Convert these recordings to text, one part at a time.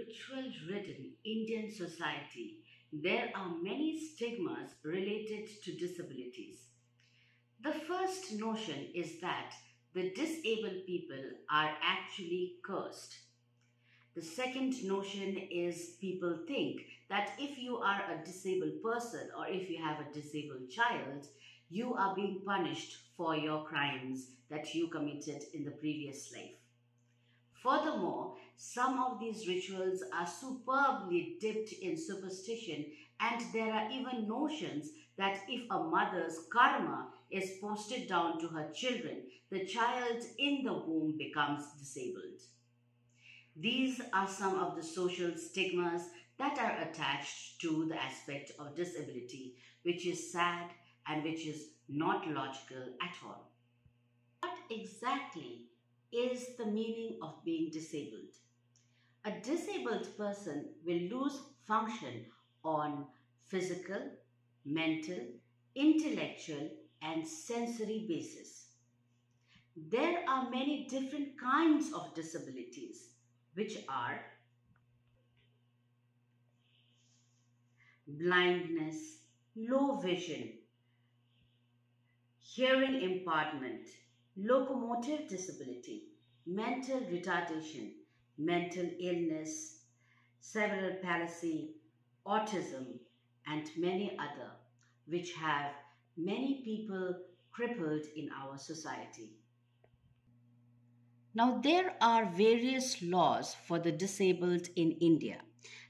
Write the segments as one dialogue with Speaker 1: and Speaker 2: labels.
Speaker 1: ritual ridden Indian society, there are many stigmas related to disabilities. The first notion is that the disabled people are actually cursed. The second notion is people think that if you are a disabled person or if you have a disabled child, you are being punished for your crimes that you committed in the previous life. Furthermore, some of these rituals are superbly dipped in superstition, and there are even notions that if a mother's karma is posted down to her children, the child in the womb becomes disabled. These are some of the social stigmas that are attached to the aspect of disability, which is sad and which is not logical at all. What exactly is the meaning of being disabled? A disabled person will lose function on physical, mental, intellectual, and sensory basis. There are many different kinds of disabilities, which are blindness, low vision, hearing impairment, locomotive disability, mental retardation, mental illness, cerebral palsy, autism, and many other, which have many people crippled in our society. Now, there are various laws for the disabled in India,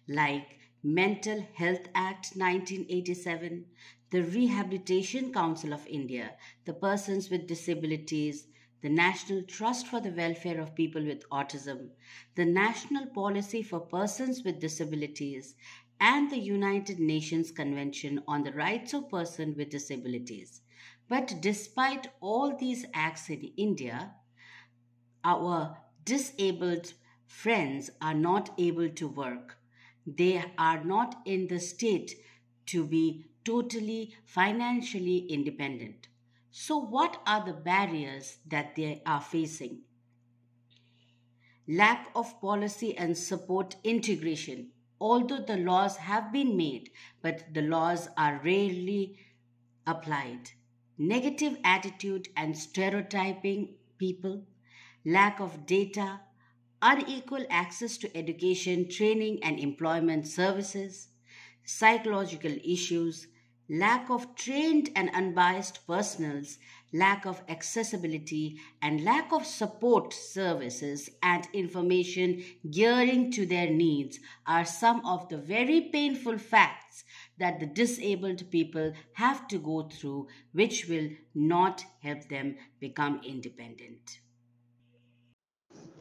Speaker 1: like Mental Health Act 1987, the Rehabilitation Council of India, the Persons with Disabilities, the National Trust for the Welfare of People with Autism, the National Policy for Persons with Disabilities, and the United Nations Convention on the Rights of Persons with Disabilities. But despite all these acts in India, our disabled friends are not able to work. They are not in the state to be totally financially independent. So, what are the barriers that they are facing? Lack of policy and support integration although the laws have been made, but the laws are rarely applied. Negative attitude and stereotyping people, lack of data, unequal access to education, training, and employment services, psychological issues, lack of trained and unbiased personals, lack of accessibility, and lack of support services and information gearing to their needs are some of the very painful facts that the disabled people have to go through, which will not help them become independent.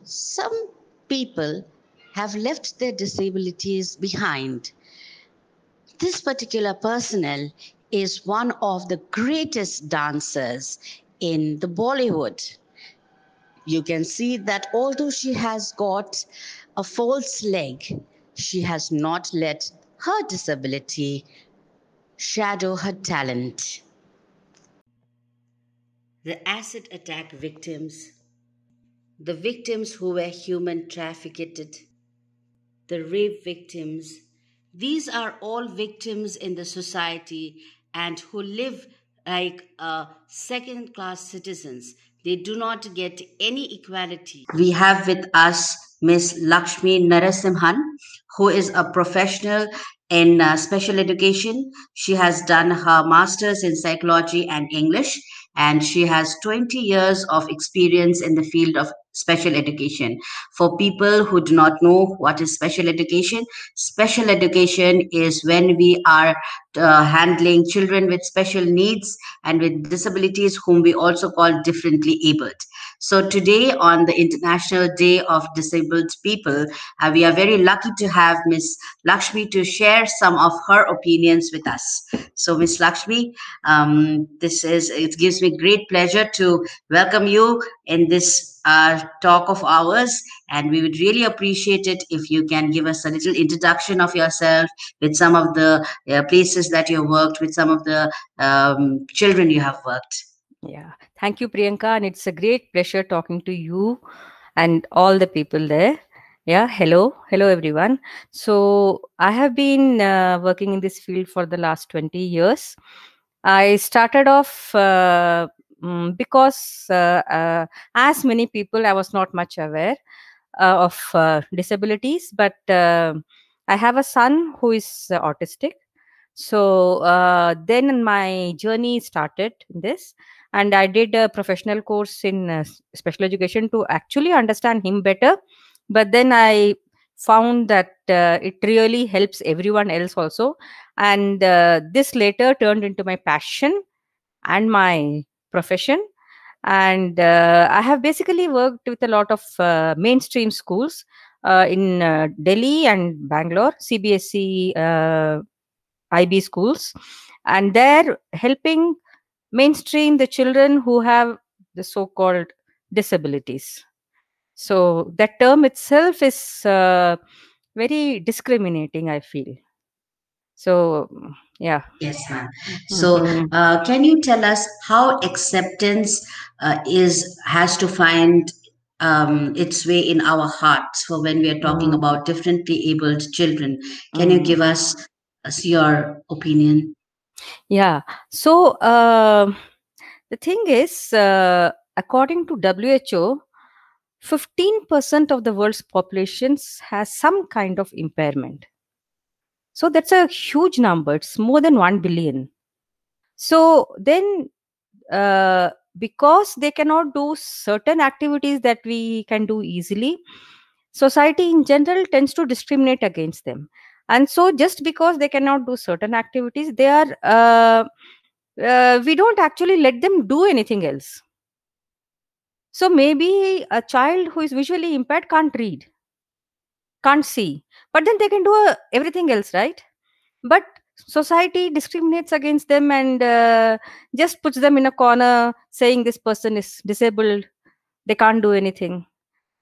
Speaker 2: Some people have left their disabilities behind this particular personnel is one of the greatest dancers in the Bollywood. You can see that although she has got a false leg, she has not let her disability shadow her talent.
Speaker 1: The acid attack victims, the victims who were human trafficked, the rape victims, these are all victims in the society and who live like uh, second class citizens. They do not get any equality. We have with us Miss Lakshmi Narasimhan, who is a professional in uh, special education. She has done her master's in psychology and English, and she has 20 years of experience in the field of special education. For people who do not know what is special education, special education is when we are uh, handling children with special needs and with disabilities, whom we also call differently abled. So, today, on the International Day of Disabled People, uh, we are very lucky to have Miss Lakshmi to share some of her opinions with us. So, Miss Lakshmi, um, this is it gives me great pleasure to welcome you in this uh, talk of ours, and we would really appreciate it if you can give us a little introduction of yourself with some of the uh, places that you worked, with some of the um, children you have worked.
Speaker 3: Yeah. Thank you, Priyanka. And it's a great pleasure talking to you and all the people there. Yeah, hello. Hello, everyone. So, I have been uh, working in this field for the last 20 years. I started off uh, mm, because, uh, uh, as many people, I was not much aware uh, of uh, disabilities, but I have a son who is autistic. So, uh, then my journey started in this, and I did a professional course in uh, special education to actually understand him better. But then i found that uh, it really helps everyone else also. And uh, this later turned into my passion and my profession. And uh, i have basically worked with a lot of uh, mainstream schools uh, in delhi and bangalore cbse ib schools. And they're helping mainstream the children who have the so called disabilities so that term itself is uh, very discriminating, I feel. So, mm, yeah.
Speaker 1: Yes, ma'am. So,
Speaker 3: Mhm.
Speaker 1: uh, can you tell us how acceptance uh, is has to find um, its way in our hearts for when we are talking
Speaker 3: Mm,
Speaker 1: about differently abled children? Can you
Speaker 3: mm.
Speaker 1: give us your opinion?
Speaker 3: Yeah. So, uh, the thing is, uh, according to WHO, 15% of the world's populations has some kind of impairment. So that's a huge number. It's more than 1 billion. So then uh, because they cannot do certain activities that we can do easily society in general tends to discriminate against them and so just because they cannot do certain activities they are uh, uh, we don't actually let them do anything else. So maybe a child who is visually impaired can't read can't see but then they can do uh, everything else right? But society discriminates against them and uh, just puts them in a corner saying this person is disabled they can't do anything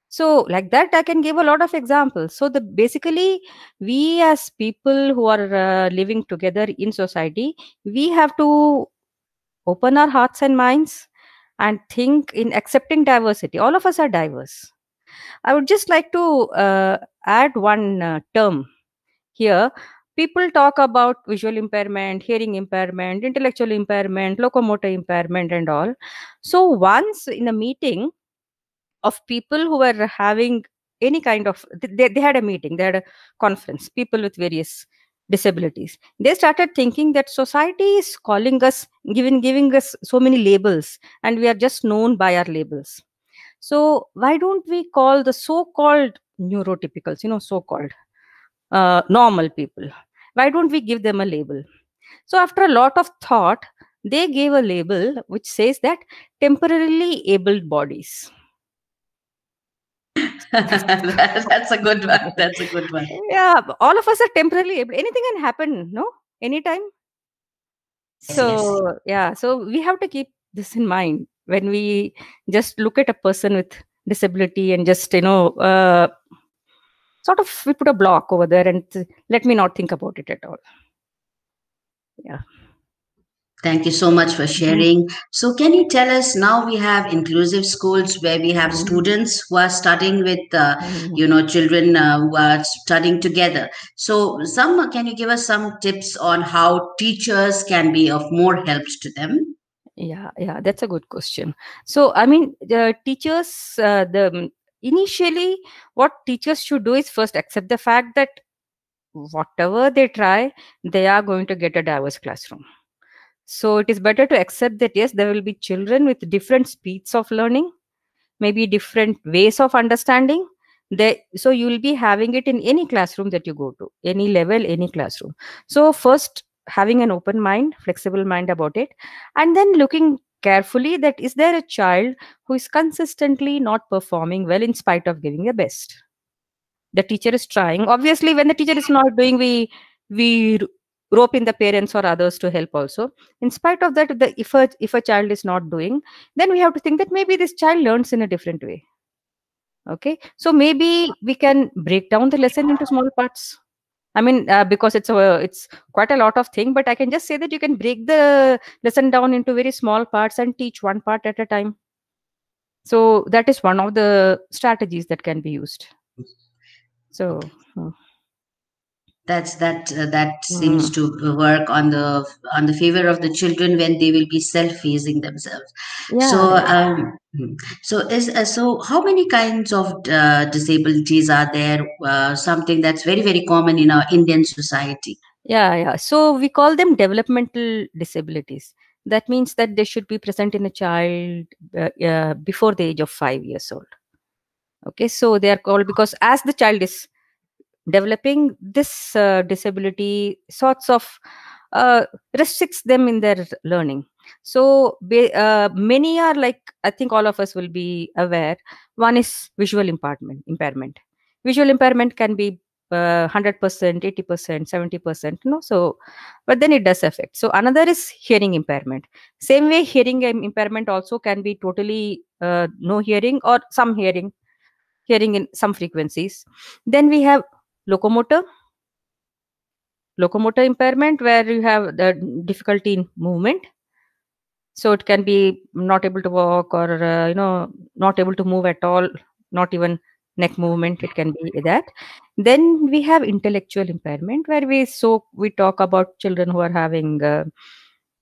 Speaker 3: so like that i can give a lot of examples. So the basically we as people who are uh, living together in society we have to open our hearts and minds and think in accepting diversity. All of us are diverse. I would just like to uh, add one uh, term here. People talk about visual impairment hearing impairment intellectual impairment locomotor impairment and all. So once in a meeting of people who were having any kind of they, they had a meeting they had a conference people with various disabilities. They started thinking that society is calling us giving giving us so many labels and we are just known by our labels. So why don't we call the so called neurotypicals you know so called uh, normal people why don't we give them a label? So after a lot of thought they gave a label which says that temporarily abled bodies
Speaker 1: That's a good one. That's a good one.
Speaker 3: yeah all of us are temporarily able anything can happen no anytime
Speaker 1: Yes, yes.
Speaker 3: so yeah so we have to keep this in mind when we just look at a person with disability and just you know uh, sort of we put a block over there and let me not think about it at all yeah
Speaker 1: Thank you so much for sharing. So, can you tell us now we have inclusive schools where we have
Speaker 3: Mhm.
Speaker 1: students who are studying with, uh,
Speaker 3: Mhm.
Speaker 1: you know, children uh, who are studying together. So, some can you give us some tips on how teachers can be of more help to them?
Speaker 3: yeah yeah that's a good question so i mean the teachers uh, the initially what teachers should do is first accept the fact that whatever they try they are going to get a diverse classroom so it is better to accept that yes there will be children with different speeds of learning maybe different ways of understanding. They so you will be having it in any classroom that you go to any level any classroom. So first having an open mind flexible mind about it and then looking carefully that is there a child who is consistently not performing well in spite of giving the best? The teacher is trying. Obviously when the teacher is not doing we we rope in the parents or others to help also. In spite of that the if a if a child is not doing then we have to think that maybe this child learns in a different way. Okay? So maybe we can break down the lesson into small parts. I mean uh, because it's a it's quite a lot of thing but i can just say that you can break the lesson down into very small parts and teach one part at a time. So that is one of the strategies that can be used. So,
Speaker 1: hmm. That's that uh, that seems mm. to work on the on the favor of the children when they will be self-facing themselves. Yeah. So um, hmm. so is uh, so how many kinds of uh, disabilities are there? Uh, something that's very very common in our Indian society.
Speaker 3: Yeah, yeah. So we call them developmental disabilities. That means that they should be present in a child uh, before the age of five years old okay so they are called because as the child is developing this uh, disability sorts of uh, restricts them in their learning. So uh, many are like i think all of us will be aware one is visual impairment impairment. Visual impairment can be uh, 100% 80% 70% no so but then it does affect. So another is hearing impairment. Same way hearing impairment also can be totally uh, no hearing or some hearing hearing in some frequencies. Then we have locomotor, locomotor impairment where you have the difficulty in movement. So it can be not able to walk or, uh, you know, not able to move at all, not even neck movement. It can be that. Then we have intellectual impairment where we, so we talk about children who are having uh,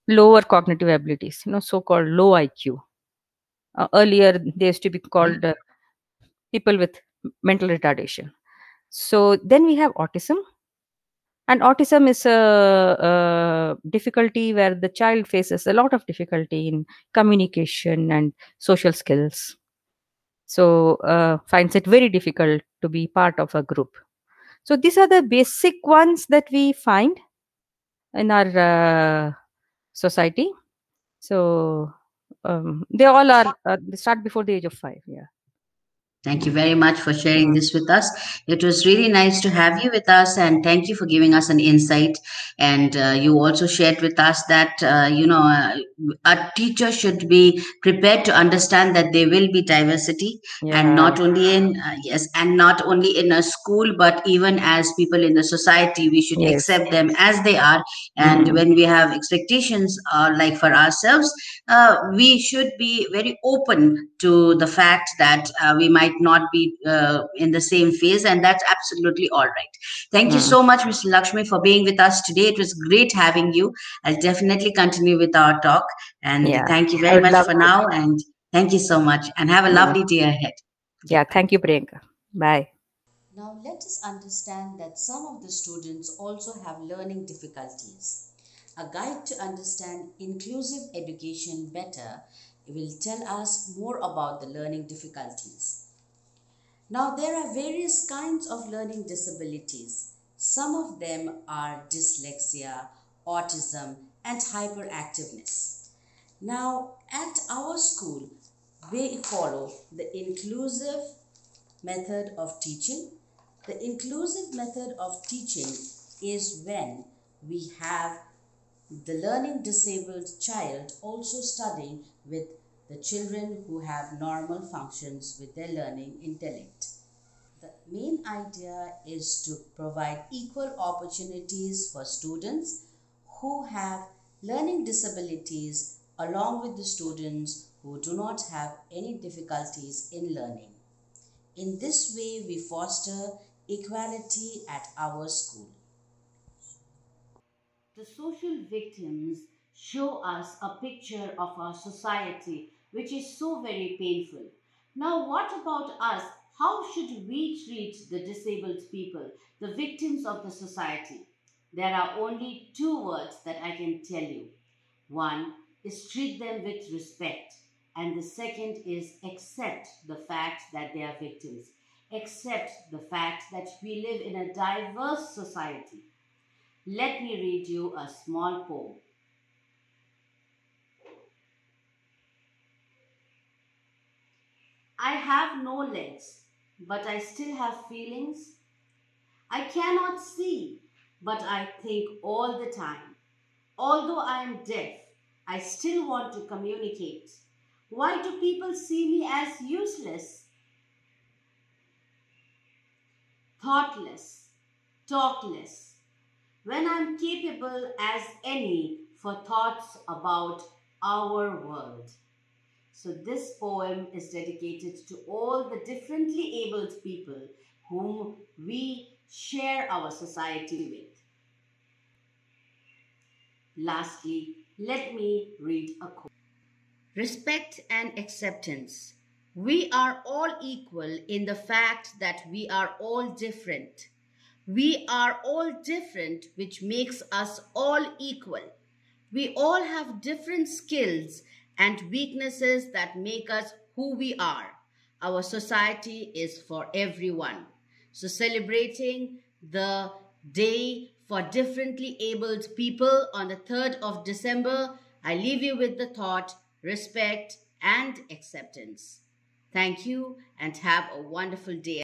Speaker 3: lower cognitive abilities, you know, so-called low IQ. Uh, earlier, they used to be called uh, people with mental retardation. So then we have autism. And autism is a, a, difficulty where the child faces a lot of difficulty in communication and social skills. So uh, finds it very difficult to be part of a group. So these are the basic ones that we find in our uh, society. So um, they all are uh, they start before the age of five. Yeah.
Speaker 1: Thank you very much for sharing this with us. It was really nice to have you with us, and thank you for giving us an insight. And uh, you also shared with us that uh, you know uh, a teacher should be prepared to understand that there will be diversity, yeah. and not only in uh, yes, and not only in a school, but even as people in the society, we should yes. accept them as they are. And mm-hmm. when we have expectations, uh, like for ourselves, uh, we should be very open to the fact that we might not be uh, in the same phase and that's absolutely all right. Thank you hmm. so much mr lakshmi for being with us today. It was great having you. I'll definitely continue with our talk and yeah. thank you very much for now and thank you so much and have a yeah. lovely day ahead.
Speaker 3: Yeah thank you priyanka. Bye.
Speaker 1: Now let us understand that some of the students also have learning difficulties. A guide to understand inclusive education better will tell us more about the learning difficulties. Now, there are various kinds of learning disabilities. Some of them are dyslexia, autism, and hyperactiveness. Now, at our school, we follow the inclusive method of teaching. The inclusive method of teaching is when we have the learning disabled child also studying with the children who have normal functions with their learning intellect. The main idea is to provide equal opportunities for students who have learning disabilities along with the students who do not have any difficulties in learning. In this way, we foster equality at our school. The social victims show us a picture of our society which is so very painful. Now, what about us? How should we treat the disabled people, the victims of the society? There are only two words that I can tell you. One is treat them with respect, and the second is accept the fact that they are victims. Accept the fact that we live in a diverse society. Let me read you a small poem. I have no legs, but I still have feelings. I cannot see, but I think all the time. Although I am deaf, I still want to communicate. Why do people see me as useless? Thoughtless, talkless, when I'm capable as any for thoughts about our world. So this poem is dedicated to all the differently abled people whom we share our society with. Lastly, let me read a quote. Respect and acceptance. We are all equal in the fact that we are all different. We are all different, which makes us all equal. We all have different skills and weaknesses that make us who we are. Our society is for everyone. So, celebrating the day for differently abled people on the 3rd of December, I leave you with the thought, respect, and acceptance. Thank you and have a wonderful day.